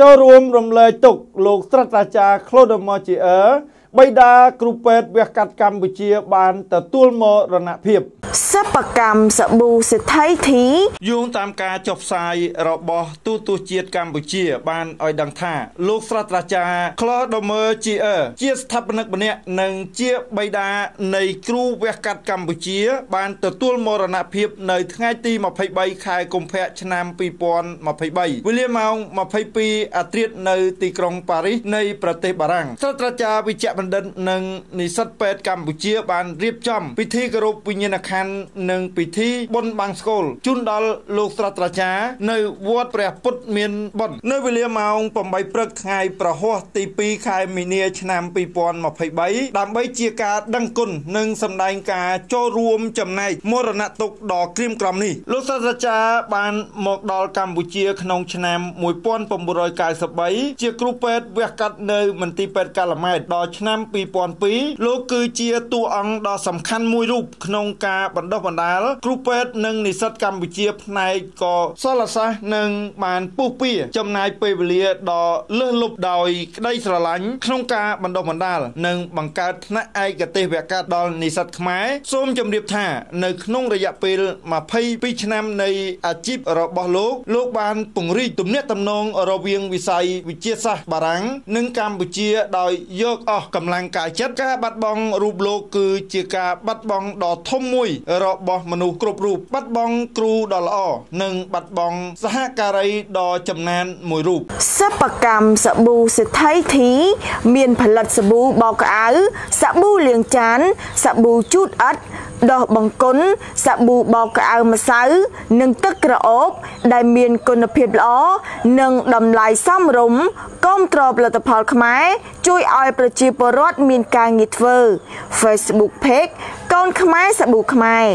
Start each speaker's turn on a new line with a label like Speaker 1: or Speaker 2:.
Speaker 1: ចូលរួមរំលែកទុកលោកស្រដ្ឋាចារ្យ Clodomir Chier បៃតាគ្រូពេទ្យវះកាត់កម្ពុជាបានទទួលមរណភាព
Speaker 2: សិប្បកម្មសាប៊ូសេដ្ឋីធី
Speaker 1: យោងតាមការចុះផ្សាយរបស់ទូទស្សន៍ជាតិកម្ពុជាបានឲ្យដឹងថាលោកស្រដ្ឋាចារ្យ Clodomir Chier ជាស្ថាបនិកម្នាក់និងជាបៃតានៃគ្រូវះកាត់កម្ពុជា បានទទួលមរណភាពនៅថ្ងៃទី23ខែកុម្ភៈឆ្នាំ2023វេលាម៉ោង22អាត្រាតនៅទីក្រុងប៉ារីសនៃប្រទេសបារាំងស្រដ្ឋាចារ្យវិជ្ជបណ្ឌិតនិងនិស្សិតពេទ្យកម្ពុជាបានរៀបចំពិធីគោរពវិញ្ញាណក្ខន្ធនិងពិធីបុណ្យបាំងស្កូលជូនដល់លោកស្រដ្ឋាចារ្យនៅវត្តព្រះពុទ្ធមានបុណ្យនៅវេលាម៉ោង8ព្រឹកថ្ងៃប្រហោះទី2ខែមីនាឆ្នាំ2023ដើម្បីជាការដឹងគុណនិងសម្ដែងការចូលរួមចំណែកមរណទុក្ខដ៏ក្រៀមក្រំនេះលោកស្រដ្ឋាចារ្យបានមកដល់កម្ពុជាក្នុងឆ្នាំ1993ជាគ្រូពេទ្យវះកាត់នៅមន្ទីរពេទ្យកាល់ម៉ែតដល់ឆ្នាំឆ្នាំ2002លោកគឺជាតួអង្គដ៏សំខាន់មួយរូបក្នុងការបណ្ដុះបណ្ដាលគ្រូពេទ្យនិងនិស្សិតកម្ពុជាផ្នែកកសលសាស្ត្រនិងបានពុះពៀចំណាយពេលវេលាដ៏លើសលប់ដោយក្តីស្រឡាញ់ក្នុងការបណ្ដុះបណ្ដាលនិងបង្កើតថ្នាក់ឯកទេសវគ្គដល់និស្សិតខ្មែរសូមជម្រាបថានៅក្នុងរយៈពេល22ឆ្នាំនៃអាជីពរបស់លោកលោកបានពង្រីកទំនាក់ទំនងរវាងវិស័យវិទ្យាសាស្ត្របារាំងនិងកម្ពុជាដោយយកអស់កម្លាំងកាយចិត្តការបាត់បង់រូបលោកគឺជាការបាត់បង់ដ៏ធំមួយរបស់មនុស្សគ្រប់រូបបាត់បង់គ្រូដ៏ល្អនិងបាត់បង់សហការីដ៏ចំណានមួយរូប
Speaker 2: សិប្បកម្មសាប៊ូសេដ្ឋីធី មានផលិតសាប៊ូបោកក្អៅសាប៊ូលាងចានសាប៊ូជូតអិតដោះបង្គន់សាប៊ូបោកក្អៅម្សៅ និងទឹកក្រអូប ដែលមានគុណភាពល្អនិងតម្លៃសមរម្យគាំទ្រផលិតផលខ្មែរជួយឲ្យប្រជាពលរដ្ឋមានការងារធ្វើ Facebook Page កូនខ្មែរសាប៊ូខ្មែរ